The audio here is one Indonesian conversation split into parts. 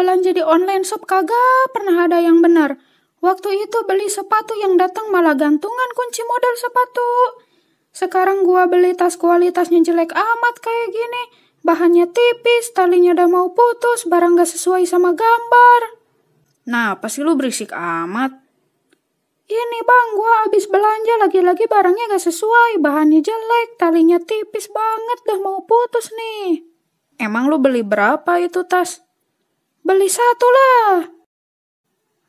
belanja di online shop kagak pernah ada yang benar. Waktu itu beli sepatu yang datang malah gantungan kunci model sepatu. Sekarang gua beli tas kualitasnya jelek amat kayak gini. Bahannya tipis, talinya udah mau putus, barang gak sesuai sama gambar. Nah, pasti lu berisik amat. Ini bang, gua habis belanja lagi-lagi barangnya gak sesuai, bahannya jelek, talinya tipis banget, udah mau putus nih. Emang lu beli berapa itu tas? Beli satu lah.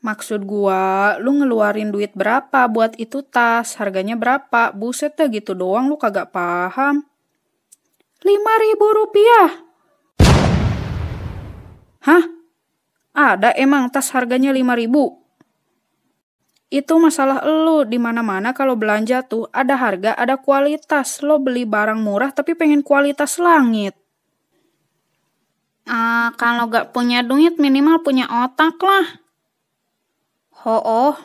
Maksud gua, lu ngeluarin duit berapa buat itu tas? Harganya berapa? Buset dah gitu doang lu kagak paham. Lima ribu rupiah. Hah? Ada emang tas harganya lima ribu? Itu masalah lu di mana-mana kalau belanja tuh ada harga, ada kualitas. Lo beli barang murah tapi pengen kualitas langit. Kalau gak punya duit minimal punya otak lah. Oh, oh